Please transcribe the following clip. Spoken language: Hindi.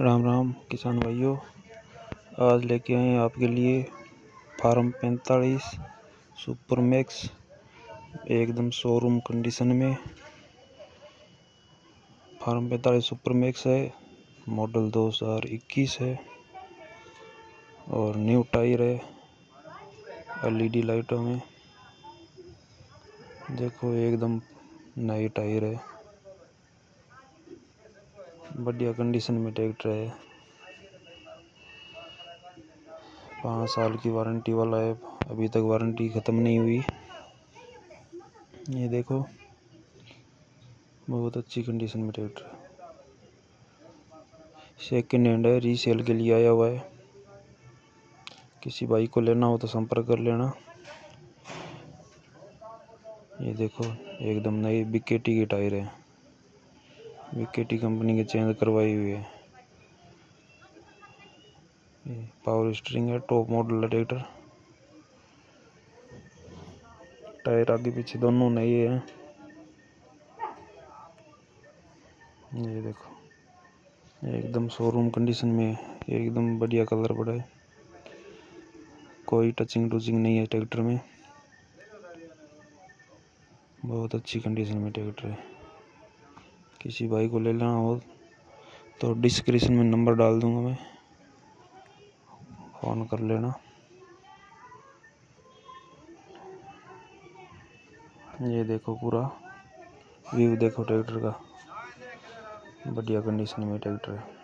राम राम, किसान भाइयों। आज लेके आए हैं आपके लिए फार्म पैंतालीस सुपर मैक्स, एकदम शोरूम कंडीशन में। फार्म पैंतालीस सुपर मैक्स है मॉडल 2021 है, और न्यू टायर है एलईडी लाइटों में देखो, एकदम नई टायर है। बढ़िया कंडीशन में ट्रैक्टर है। पाँच साल की वारंटी वाला है, अभी तक वारंटी ख़त्म नहीं हुई। ये देखो, बहुत अच्छी कंडीशन में ट्रैक्टर सेकेंड हैंड है रीसेल के लिए आया हुआ है। किसी भाई को लेना हो तो संपर्क कर लेना। ये देखो, एकदम नई बिकेटी की टायर है। विकेटी कंपनी के चेंज करवाई हुई है। पावर स्ट्रिंग है, टॉप मॉडल है ट्रैक्टर। टायर आगे पीछे दोनों नए हैं। ये देखो एकदम शोरूम कंडीशन में एकदम बढ़िया कलर पड़ा है। कोई टचिंग टूचिंग नहीं है ट्रैक्टर में। बहुत अच्छी कंडीशन में ट्रैक्टर है। किसी भाई को ले लेना हो तो डिस्क्रिप्शन में नंबर डाल दूँगा मैं। फ़ोन कर लेना। ये देखो पूरा। व्यू देखो ट्रैक्टर का। बढ़िया कंडीशन में ट्रैक्टर है।